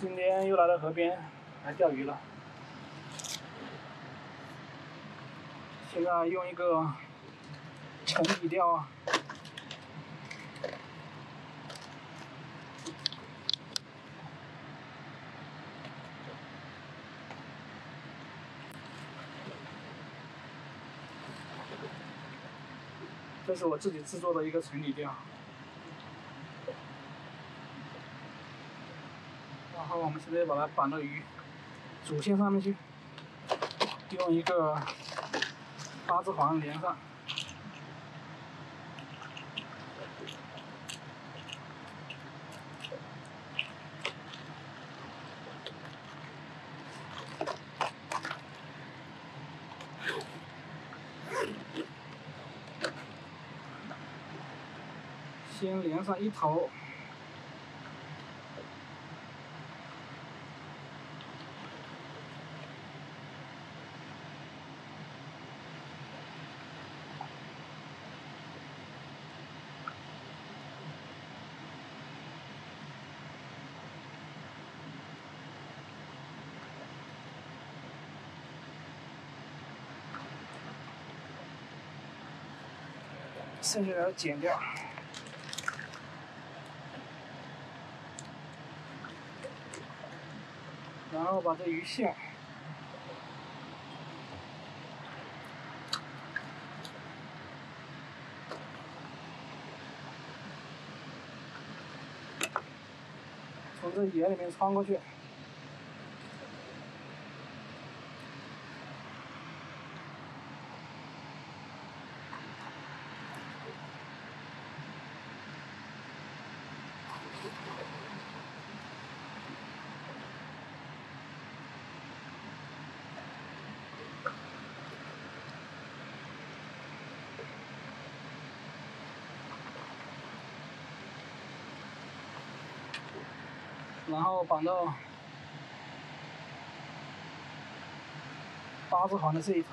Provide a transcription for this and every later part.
今天又来到河边来钓鱼了。现在用一个沉底钓啊，这是我自己制作的一个沉底钓。然后我们现在把它绑到鱼主线上面去，用一个八字环连上。先连上一头。剩下的剪掉，然后把这鱼线从这眼里面穿过去。然后绑到八字环的这一头，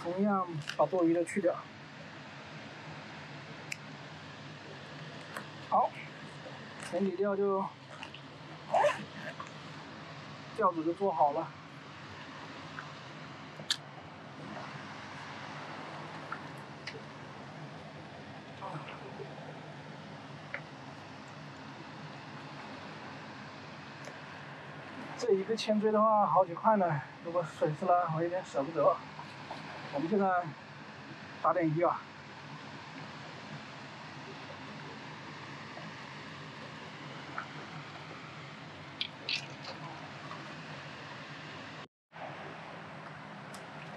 同样把多余的去掉。前底钓就钓子就做好了，这一个铅锥的话好几块呢，如果损失了我有点舍不得。我们现在打点鱼啊。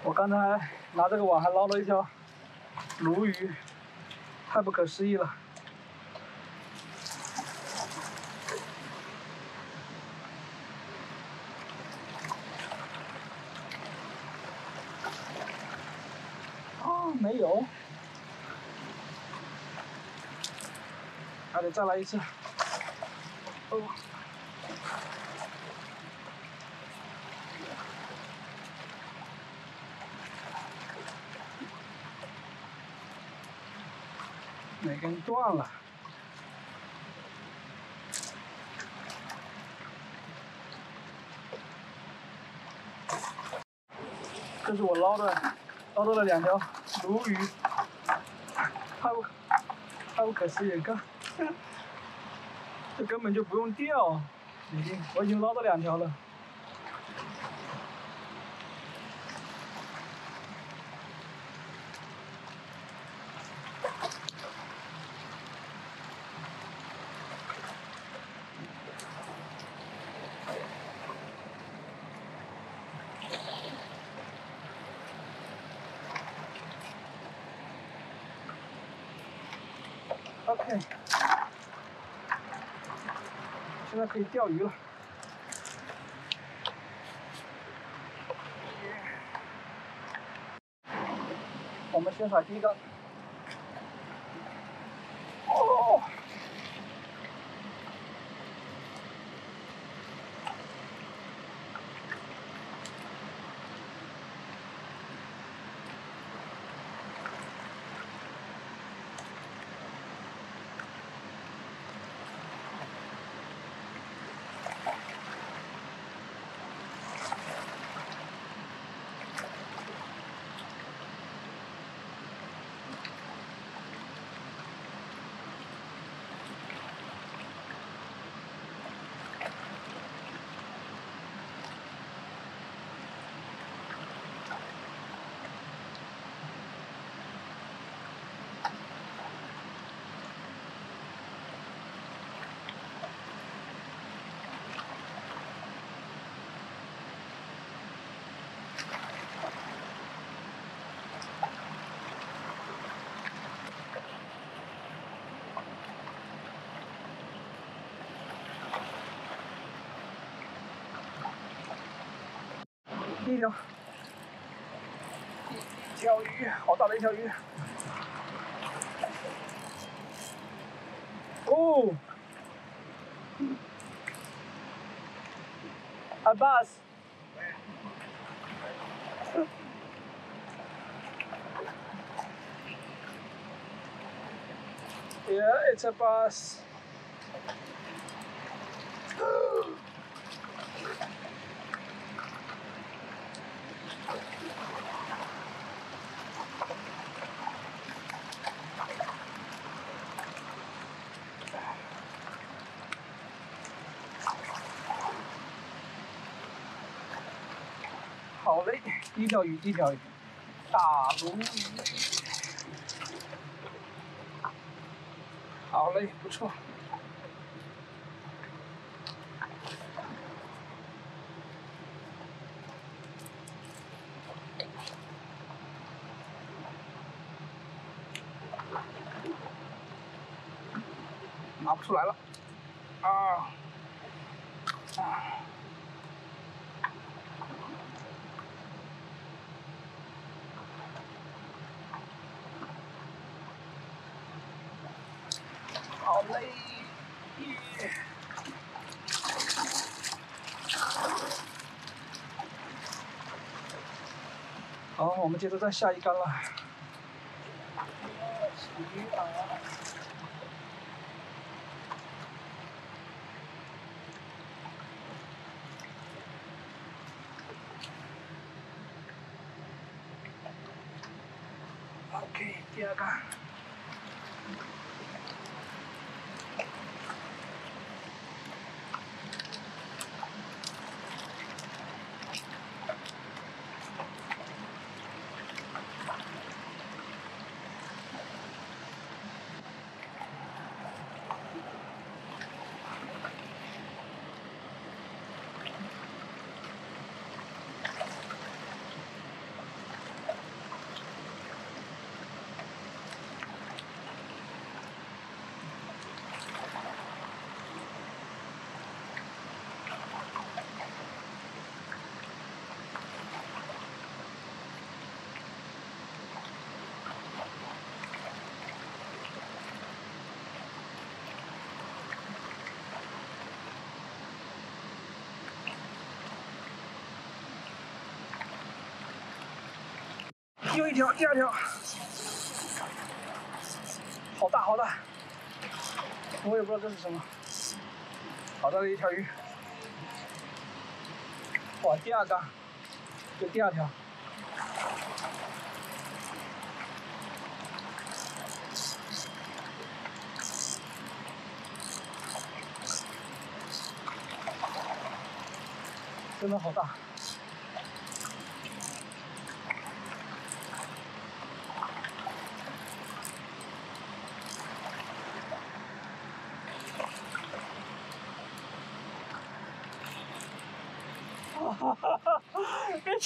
我刚才拿这个网还捞了一条鲈鱼，太不可思议了！啊，没有，还得再来一次。哦。哪根断了？这是我捞的，捞到了两条鲈鱼，太不太不可思议！看，这根本就不用钓，已经我已经捞到两条了。OK，现在可以钓鱼了。我们先甩第一个，哦。一条一条鱼好大的一条鱼。哦。a bus yeahit's a bus. 嘞，一条鱼，一条鱼，大鲈鱼。好嘞，不错。拿不出来了，啊，啊。好累，好，我们接着再下一杆了。OK，第二杆。又一条，第二条，好大好大，我也不知道这是什么，好大的一条鱼，哇，第二缸，这第二条，真的好大。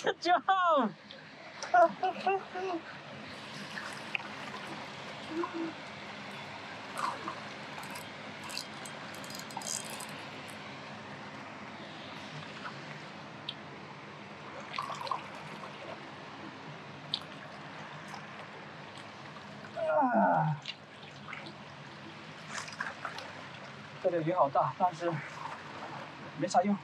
这叫哈哈，这里雨好大，但是没啥用。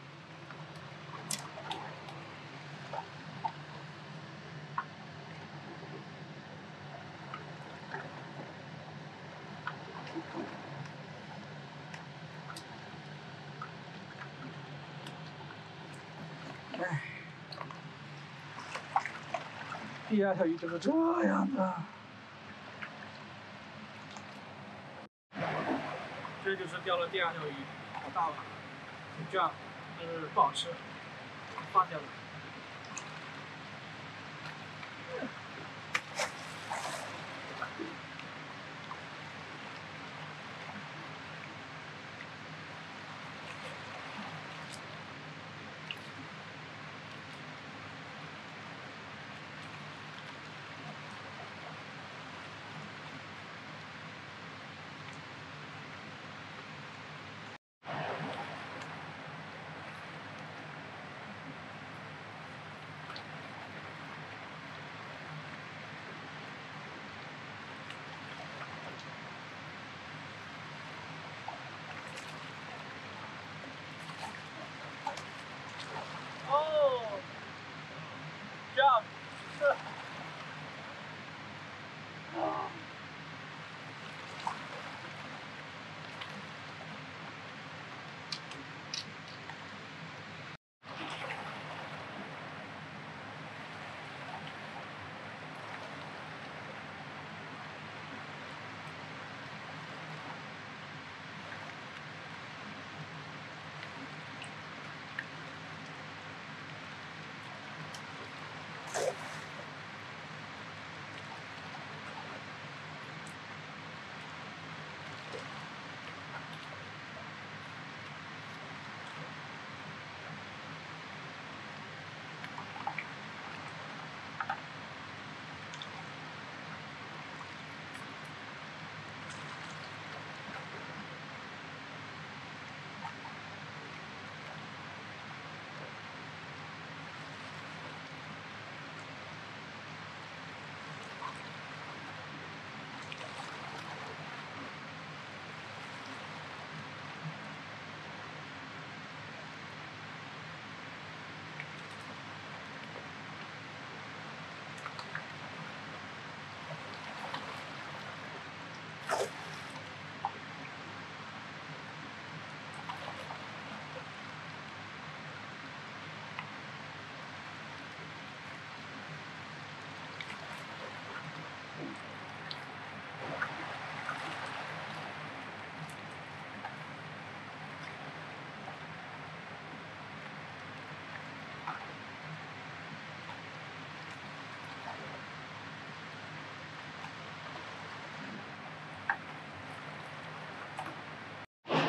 第二条鱼就是这样的。这就是钓了第二条鱼，好大了，这样，但是不好吃，放掉了。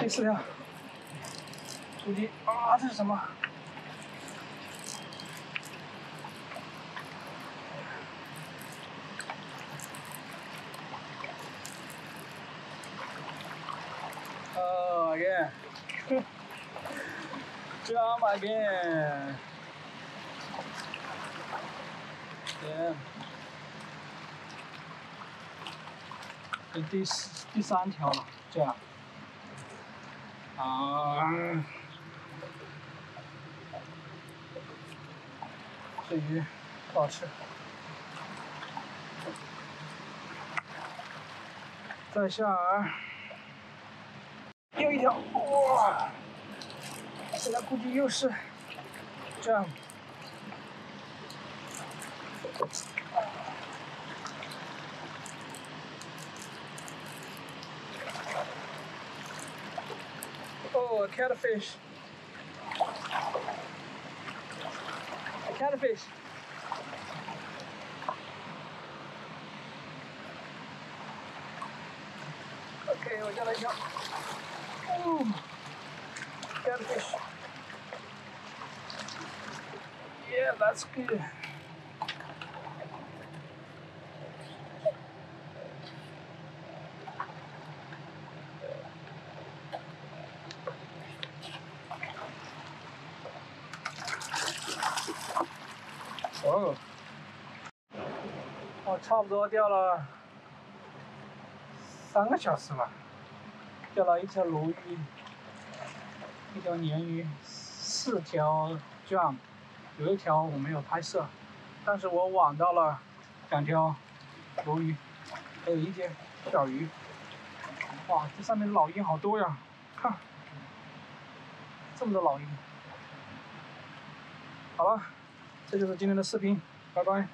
第四条，注意啊，这是什么？哦，again，，jump again，yeah，这第四第三条了，这样。啊，这鱼不好吃。再下饵，又一条，哇！现在估计又是这样。A catfish. A catfish. Okay, we gotta go. Ooh, catfish. Yeah, that's good. 差不多钓了三个小时了。钓了一条鲈鱼，一条鲶鱼，四条 drum，有一条我没有拍摄，但是我网到了两条鲈鱼，还有一些小鱼。哇，这上面老鹰好多呀！看，这么多老鹰。好了，这就是今天的视频，拜拜。